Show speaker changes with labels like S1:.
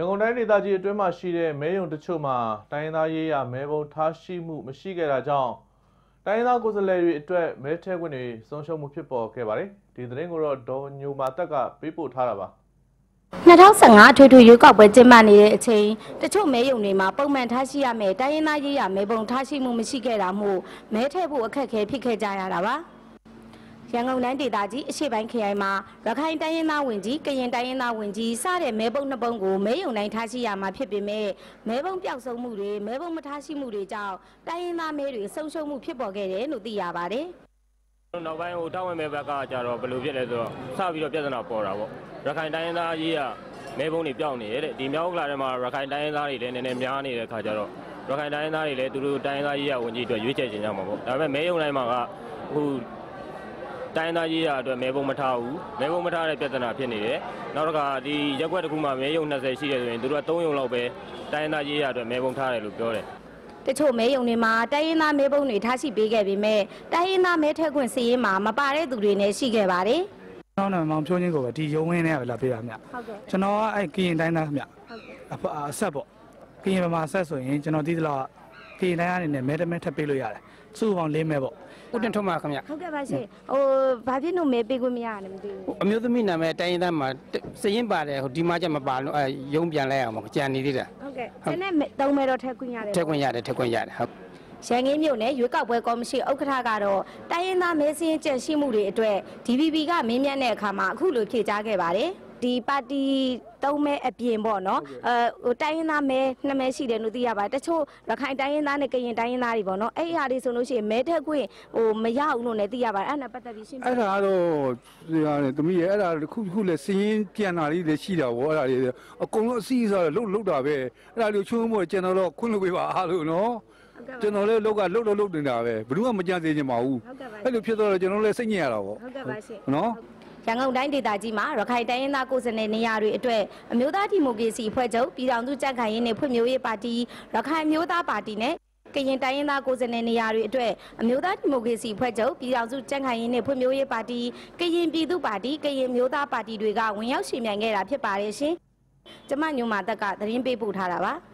S1: ရန်ကုန်တိုင်းဒေသကြီးအတွင်းမှာရှိတဲ့မဲရုံတချို့မှာတိုင်းရင်းသားရေးရမဲပုံထားရှိမှုမရှိခဲ့တာကြောင့်တိုင်းရင်းသားကိုယ်စားလှယ်တွေအတွက်မဲထည့်ခွင့်တွေဆုံးရှုံးမှုဖြစ်ပေါ်ခဲ့ပါတယ်ဒီသတင်းကိုတော့ဒေါ်ညိုမာတက်ကပေးပို့ထားတာပါ
S2: 2015ထွေထွေရွေးကောက်ပွဲကျင်းပနေတဲ့အချိန်တချို့မဲယုံတွေမှာပုံမှန်ထားရှိရမယ်တိုင်းရင်းသားရေးရမဲပုံထားရှိမှုမရှိခဲ့တာမို့မဲထည့်ဖို့အခက်အခဲဖြစ်ခဲ့ကြရတာပါ ရန်ကုန်တိုင်းဒေသကြီးအရှိပိုင်းခရိုင်မှာရခိုင်တိုင်းရင်းသားဝင်ကြီးကရင်တိုင်းရင်းသားဝင်ကြီးစတဲ့မဲပုံနှစ်ပုံကိုမဲယုံတိုင်းထားရှိရမှာဖြစ်ပေမဲ့မဲပုံပျောက်ဆုံးမှုတွေမဲပုံမထားရှိမှုတွေကြောင့်တိုင်းရင်းသားမဲတွေဆုံးရှုံးမှုဖြစ်ပေါ်ခဲ့တယ်လို့သိရပါတယ်
S3: နောက်ပိုင်းဟိုတောင်းဝင်မဲ့ဘက်ကကြတော့ဘယ်လိုဖြစ်လဲဆိုတော့စပြီးတော့ပြဿနာပေါ်တာပေါ့ရခိုင်တိုင်းရင်းသားရေးကမဲဘုံတွေပြောင်းနေရတဲ့ဒီမြောက်ကလာထဲမှာရခိုင်တိုင်းရင်းသားတွေလည်းနည်းနည်းများနေတဲ့ခါကျတော့ရခိုင်တိုင်းရင်းသားတွေလည်းသူတို့တိုင်းရင်းသားရေးကဝင်ကြီးအတွက်ရွေးချယ်ခြင်းကြမှာပေါ့ဒါပေမဲ့မဲယုံတိုင်းမှာကဟို တိုင်းရင်းသားရေးရအတွက်မဲဘုံမထားဘူးမဲဘုံမထားတဲ့ပြဿနာဖြစ်နေတယ်နောက်တစ်ခါဒီရက်ွက်တစ်ခုမှာမဲယုံ20ရှိတယ်ဆိုရင်သူတို့က3ယုံလောက်ပဲတိုင်းရင်းသားရေးရအတွက်မဲဘုံထားတယ်လို့ပြောတယ်
S2: တချို့မဲယုံတွေမှာတိုင်းရင်းသားမဲပုံတွေထားရှိပေးခဲ့ပေမဲ့တိုင်းရင်းသားမဲထက်ခွင့်စီးရင်မှာမပါတဲ့သူတွေနဲ့ရှိခဲ့ပါတယ်
S4: ကျွန်တော်နာမောင်ဖြိုးချင်းကိုပဲဒီရုံဝင်းထဲကပဲလာပေးပါမြ
S2: ဟုတ်ကဲ့
S4: ကျွန်တော်ကအဲ့ကရင်တိုင်းသားမြ
S2: ဟုတ်ကဲ့
S4: အဖအဆက်ပေါ့ကရင်ဗမာဆက်ဆိုရင်ကျွန်တော်ဒီတလောက ရင်တိုင်းအနေနဲ့မဲတမဲထပ်ပေးလို့ရတယ်စုပေါင်း၄မဲပေါ့
S5: ဦးတင်ထုံးပါခင်ဗျ
S2: ဟုတ်ကဲ့ပါရှင်ဟိုဘာဖြစ်လို့မဲပေးခွင့်မရရလဲမသိဘူး
S5: အမျိုးသမီးနာမည်တိုင်းရင်းသားမှာစရင်ပါတယ်ဟိုဒီမှာကျမပါလို့အဲရုံးပြန်လိုက်အောင်ကြံနေသေးတာ
S2: ဟုတ်ကဲ့ကျန်တဲ့မဲသုံးမဲတော့ထက်ခွင့်ရတယ်
S5: ထက်ခွင့်ရတယ်ထက်ခွင့်ရတယ်ဟုတ်
S2: ရန်ကင်းမြို့နယ်ရွေးကောက်ပွဲကော်မရှင်ဥက္ကဋ္ဌကတော့တိုင်းရင်းသားမဲစင်းကျက်ရှိမှုတွေအတွက် DVB ကမင်းမြတ်တဲ့အခါမှာအခုလိုဖြေကြားခဲ့ပါတယ် ဒီပါတီသုံးမဲအပြင်ပေါ့နော်အဲဟိုတိုင်းရင်းသားမဲနှစ်မဲရှိတယ်လို့သိရပါတယ်တချို့ရခိုင်တိုင်းရင်းသားနဲ့ကရင်တိုင်းရင်းသားတွေပေါ့နော်အဲ့ဒီဟာတွေဆိုလို့ရှိရင်မဲထက်ခွင့်ဟိုမရဘူးလို့လည်းသိရပါတယ်အဲ့ဒါနဲ့ပတ်သက်ပြီးရှင်းပြ
S6: အဲ့ဒါကတော့ဒီဟာနဲ့သမီးရဲ့အဲ့ဒါတစ်ခုတစ်ခုလဲစည်ရင်ပြန်လာလေးလည်းရှိတာဗောအဲ့ဒါလေးအကုန်လုံးအစီအစားလှုပ်လှုပ်တာပဲအဲ့ဒါလေးချုံးမို့ကျွန်တော်တော့ခွင့်လုပ်ပေးပါအားလို့နော်
S2: ဟုတ်ကဲ့ပါ
S6: ကျွန်တော်လည်းလောက်ကလှုပ်လှုပ်လှုပ်နေတာပဲဘယ်သူမှမကြံစေချင်ပါဘူး
S2: ဟုတ်ကဲ့ပါ
S6: အဲ့လိုဖြစ်တော့ကျွန်တော်လည်းစိတ်ညစ်ရတာဗော
S2: ဟုတ်ကဲ့ပါရှင်
S6: နော်
S2: ရန်ကုန်တိုင်းဒေသကြီးမှာရခိုင်တိုင်းရင်းသားကိုယ်စားလှယ်နေရာတွေအတွက်အမျိုးသားဒီမိုကရေစီအဖွဲ့ချုပ်ပြည်ထောင်စုကြံ့ခိုင်ရေးနဲ့ဖွံ့ဖြိုးရေးပါတီရခိုင်မျိုးသားပါတီနဲ့ကရင်တိုင်းရင်းသားကိုယ်စားလှယ်နေရာတွေအတွက်အမျိုးသားဒီမိုကရေစီအဖွဲ့ချုပ်ပြည်ထောင်စုကြံ့ခိုင်ရေးနဲ့ဖွံ့ဖြိုးရေးပါတီကရင်ပြည်သူ့ပါတီကရင်မျိုးသားပါတီတွေကဝင်ရောက်ရှင်ပြိုင်ခဲ့တာဖြစ်ပါတယ်ရှင်။ကျမညိုမာတက်ကသတင်းပေးပို့ထားတာပါ။